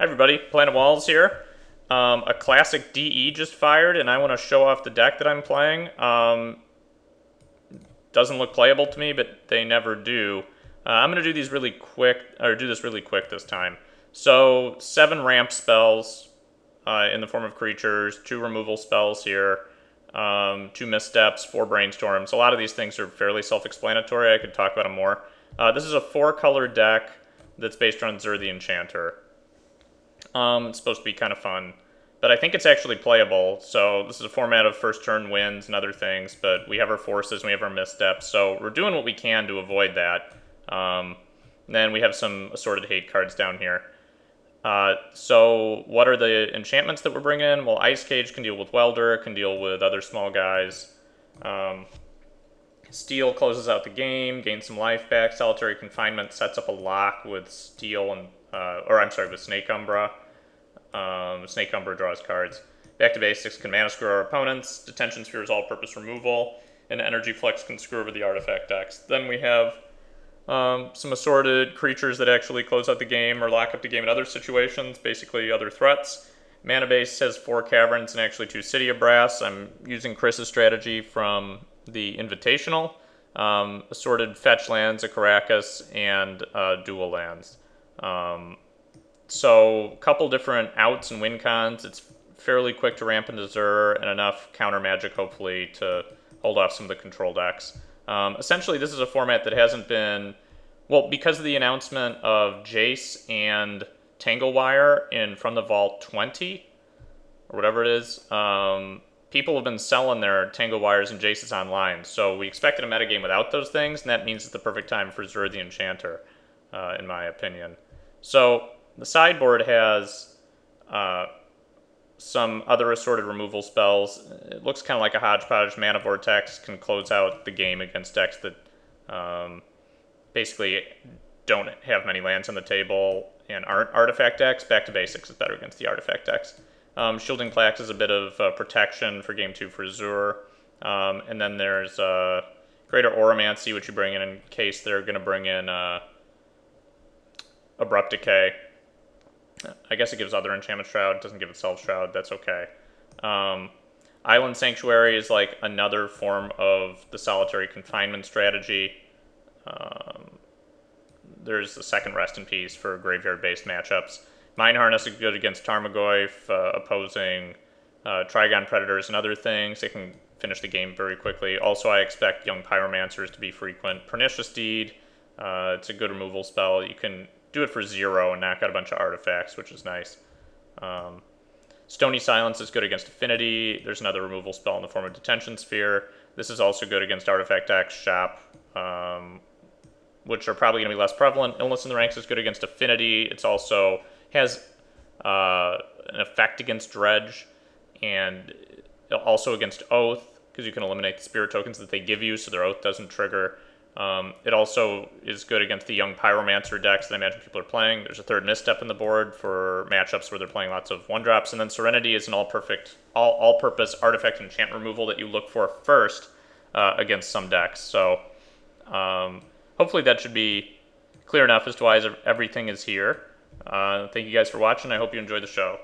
Everybody, Planet Walls here. Um, a classic DE just fired, and I want to show off the deck that I'm playing. Um, doesn't look playable to me, but they never do. Uh, I'm going to do these really quick, or do this really quick this time. So, seven ramp spells uh, in the form of creatures, two removal spells here, um, two missteps, four brainstorms. A lot of these things are fairly self-explanatory. I could talk about them more. Uh, this is a four-color deck that's based on Zur the Enchanter. Um, it's supposed to be kind of fun, but I think it's actually playable. So this is a format of first turn wins and other things, but we have our forces and we have our missteps. So we're doing what we can to avoid that. Um, then we have some assorted hate cards down here. Uh, so what are the enchantments that we're bringing in? Well, Ice Cage can deal with Welder, can deal with other small guys. Um, Steel closes out the game, gains some life back. Solitary Confinement sets up a lock with Steel and, uh, or I'm sorry, with Snake Umbra. Um, Snake Umbra draws cards. Back to basics can mana screw our opponents. Detention Sphere is all-purpose removal, and Energy Flux can screw over the artifact decks. Then we have um, some assorted creatures that actually close out the game or lock up the game in other situations, basically other threats. Mana base has four caverns and actually two City of Brass. I'm using Chris's strategy from the Invitational. Um, assorted fetch lands, a Karakas, and uh, dual lands. Um, so a couple different outs and win cons. It's fairly quick to ramp into Zur and enough counter magic, hopefully, to hold off some of the control decks. Um, essentially, this is a format that hasn't been, well, because of the announcement of Jace and Tanglewire in From the Vault 20, or whatever it is, um, people have been selling their Tanglewires and Jaces online. So we expected a metagame without those things, and that means it's the perfect time for Zur the Enchanter, uh, in my opinion. So the sideboard has uh, some other assorted removal spells. It looks kind of like a hodgepodge. Mana Vortex can close out the game against decks that um, basically don't have many lands on the table and aren't artifact decks. Back to basics is better against the artifact decks. Um, Shielding Plaques is a bit of uh, protection for game two for Zur. Um, and then there's uh, Greater Auramancy, which you bring in in case they're going to bring in uh, Abrupt Decay. I guess it gives other enchantment shroud. doesn't give itself shroud. That's okay. Um, Island Sanctuary is like another form of the solitary confinement strategy. Um, there's the second rest in peace for graveyard-based matchups. Mind Harness is good against Tarmogoyf, uh, opposing uh, Trygon Predators and other things. It can finish the game very quickly. Also, I expect Young Pyromancers to be frequent. Pernicious Deed, uh, it's a good removal spell. You can do it for zero and knock out a bunch of artifacts, which is nice. Um, Stony Silence is good against Affinity. There's another removal spell in the form of Detention Sphere. This is also good against Artifact X, Shop, um, which are probably going to be less prevalent. Illness in the Ranks is good against Affinity. It's also has uh, an effect against Dredge and also against Oath because you can eliminate the spirit tokens that they give you so their Oath doesn't trigger. Um, it also is good against the young Pyromancer decks that I imagine people are playing. There's a third misstep in the board for matchups where they're playing lots of one drops, and then Serenity is an all perfect, all all purpose artifact enchant removal that you look for first uh, against some decks. So um, hopefully that should be clear enough as to why everything is here. Uh, thank you guys for watching. I hope you enjoyed the show.